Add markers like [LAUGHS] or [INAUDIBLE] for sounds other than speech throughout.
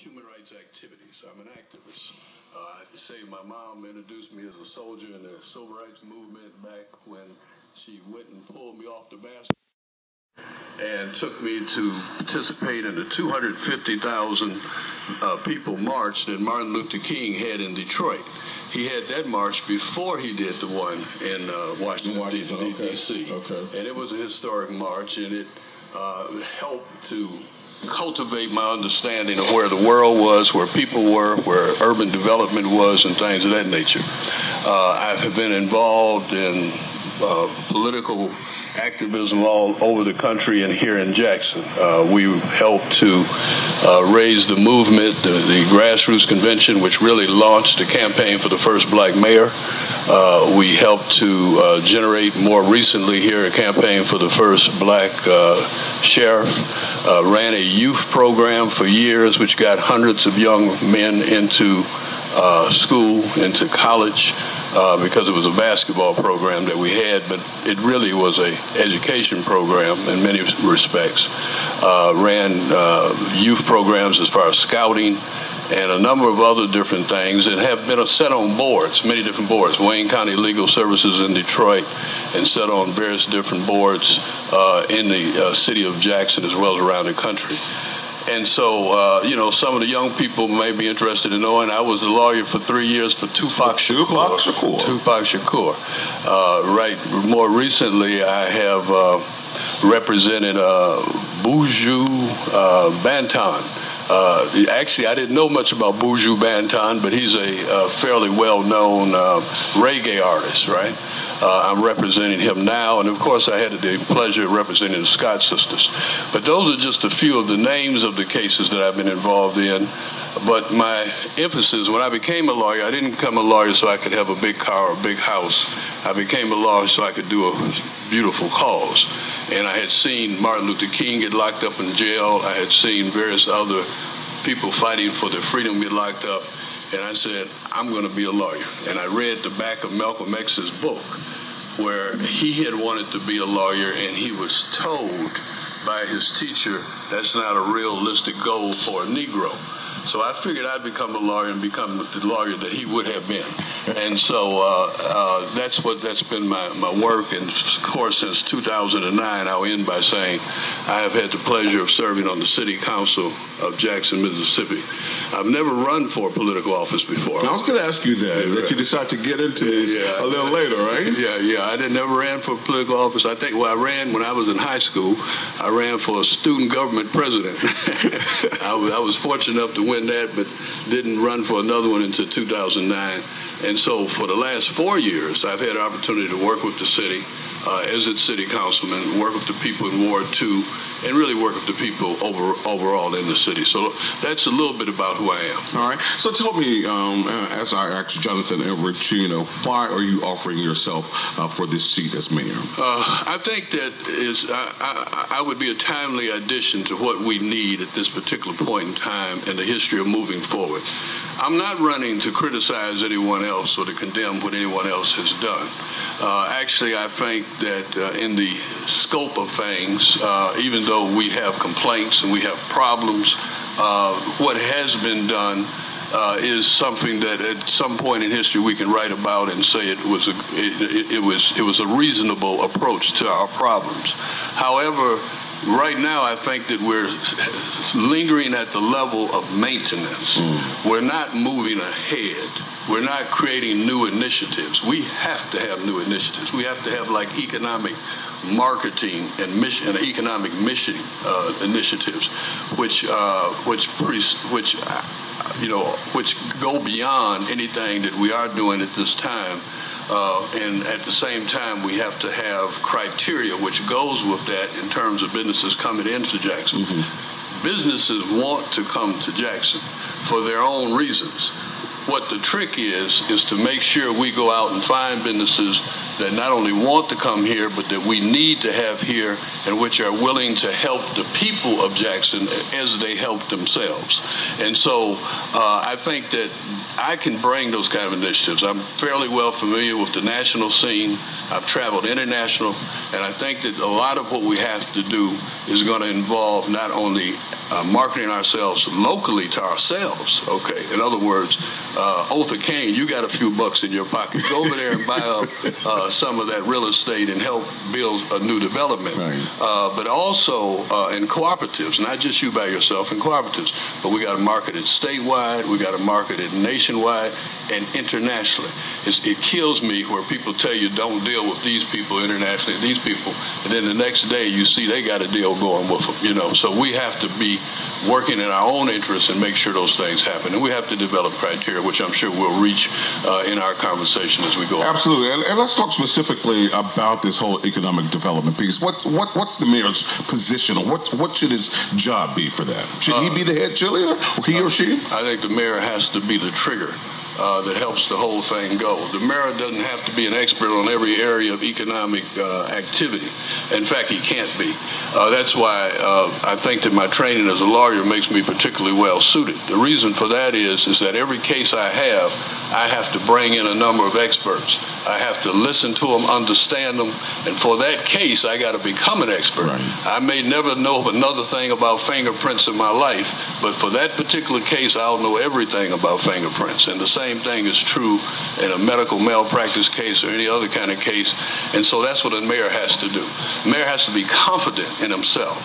human rights activities. I'm an activist. Uh, I say my mom introduced me as a soldier in the civil rights movement back when she went and pulled me off the basket and took me to participate in the 250,000 uh, people march that Martin Luther King had in Detroit. He had that march before he did the one in uh, Washington, Washington, D.C. okay, okay. And it was a historic march, and it uh, helped to cultivate my understanding of where the world was, where people were, where urban development was, and things of that nature. Uh, I have been involved in uh, political activism all over the country and here in Jackson. Uh, we helped to uh, raise the movement, the, the, grassroots convention, which really launched the campaign for the first black mayor. Uh, we helped to uh, generate more recently here a campaign for the first black uh, sheriff. Uh, ran a youth program for years, which got hundreds of young men into school, into college uh, because it was a basketball program that we had, but it really was a education program in many respects. Uh, ran uh, youth programs as far as scouting and a number of other different things and have been set on boards, many different boards. Wayne County Legal Services in Detroit and set on various different boards uh, in the uh, city of Jackson as well as around the country. And so, uh, you know, some of the young people may be interested in knowing I was a lawyer for three years for Tupac Shakur. Tupac Shakur. Tupac Shakur. Uh, right. More recently, I have uh, represented uh, Buju uh, Banton. Uh, actually, I didn't know much about Buju Banton, but he's a fairly well-known uh, reggae artist, right? Uh, I'm representing him now, and of course, I had the pleasure of representing the Scott sisters. But those are just a few of the names of the cases that I've been involved in. But my emphasis, when I became a lawyer, I didn't become a lawyer so I could have a big car or a big house. I became a lawyer so I could do a beautiful cause. And I had seen Martin Luther King get locked up in jail. I had seen various other people fighting for their freedom get locked up. And I said, I'm going to be a lawyer. And I read the back of Malcolm X's book where he had wanted to be a lawyer and he was told by his teacher that's not a realistic goal for a Negro. So I figured I'd become a lawyer and become the lawyer that he would have been. And so uh, uh, that's what that's been my, my work. And of course, since 2009, I'll end by saying I have had the pleasure of serving on the City Council of Jackson, Mississippi. I've never run for a political office before. I was going to ask you that, yeah, that right. you decided to get into this yeah, a little later, right? Yeah, yeah. I didn't never ran for political office. I think, well, I ran when I was in high school. I ran for a student government president. [LAUGHS] I, was, I was fortunate enough to win that, but didn't run for another one until 2009. And so for the last four years, I've had opportunity to work with the city uh, as its city councilman, work with the people in Ward 2, and really work with the people over, overall in the city. So that's a little bit about who I am. All right. So tell me, um, as I asked Jonathan Everett, you know, why are you offering yourself uh, for this seat as mayor? Uh, I think that is I, I, I, would be a timely addition to what we need at this particular point in time in the history of moving forward. I'm not running to criticize anyone else or to condemn what anyone else has done. Uh, actually, I think that uh, in the scope of things, uh, even though we have complaints and we have problems, uh, what has been done uh, is something that at some point in history we can write about and say it was a it, it was it was a reasonable approach to our problems. However, right now I think that we're lingering at the level of maintenance. Mm. We're not moving ahead we're not creating new initiatives. We have to have new initiatives. We have to have like economic marketing and mission and economic mission uh, initiatives, which uh, which which you know which go beyond anything that we are doing at this time. Uh, and at the same time, we have to have criteria which goes with that in terms of businesses coming into Jackson. Mm-hmm. Businesses want to come to Jackson for their own reasons. What the trick is, is to make sure we go out and find businesses that not only want to come here, but that we need to have here and which are willing to help the people of Jackson as they help themselves. And so uh, I think that I can bring those kind of initiatives. I'm fairly well familiar with the national scene. I've traveled international, and I think that a lot of what we have to do is going to involve not only uh, marketing ourselves locally to ourselves. Okay, in other words, uh, Othor Cain, you got a few bucks in your pocket. Go over there and buy up uh, some of that real estate and help build a new development. Right. Uh, but also uh, in cooperatives, not just you by yourself in cooperatives, but we got to market it statewide, we got to market it nationwide and internationally. It's, it kills me where people tell you don't deal with these people internationally, these people, and then the next day you see they got a deal going with them. You know, so we have to be working in our own interests and make sure those things happen, and we have to develop criteria, which I'm sure we'll reach uh, in our conversation as we go. Absolutely, and, and, let's talk specifically about this whole economic development piece. What's what what's the mayor's position? What's what should his job be for that? Should uh, he be the head cheerleader, he uh, or she? I think the mayor has to be the trigger uh, that helps the whole thing go. The mayor doesn't have to be an expert on every area of economic uh, activity. In fact, he can't be. Uh, that's why uh, I think that my training as a lawyer makes me particularly well suited. The reason for that is is that every case I have, I have to bring in a number of experts. I have to listen to them, understand them, and for that case, I got to become an expert. Right. I may never know another thing about fingerprints in my life, but for that particular case, I'll know everything about fingerprints. And the same thing is true in a medical malpractice case or any other kind of case. And so that's what a mayor has to do. The mayor has to be confident in himself.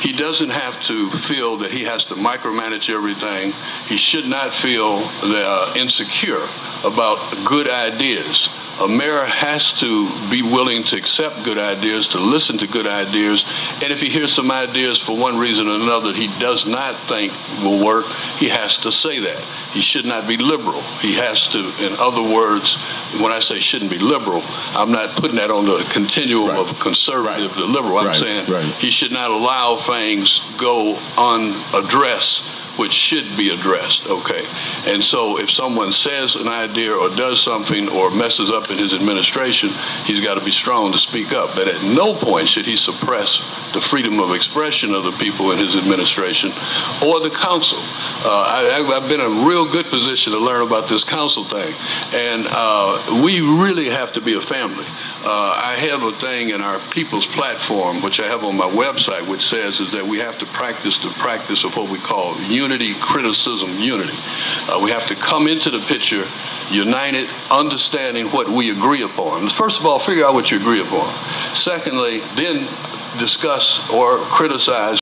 He doesn't have to feel that he has to micromanage everything. He should not feel uh, insecure about good ideas a mayor has to be willing to accept good ideas, to listen to good ideas, and if he hears some ideas for one reason or another he does not think will work, he has to say that. He should not be liberal. He has to, in other words, when I say shouldn't be liberal, I'm not putting that on the continuum right. of conservative right. to liberal. I'm right. saying he should not allow things go unaddressed which should be addressed. Okay. And so if someone says an idea or does something or messes up in his administration, he's got to be strong to speak up. But at no point should he suppress the freedom of expression of the people in his administration or the council. Uh, I, have been in a real good position to learn about this council thing. And uh, we really have to be a family. Uh, I have a thing in our people's platform, which I have on my website, which says is that we have to practice the practice of what we call unity, criticism, unity. Uh, we have to come into the picture united, understanding what we agree upon. First of all, figure out what you agree upon. Secondly, then discuss or criticize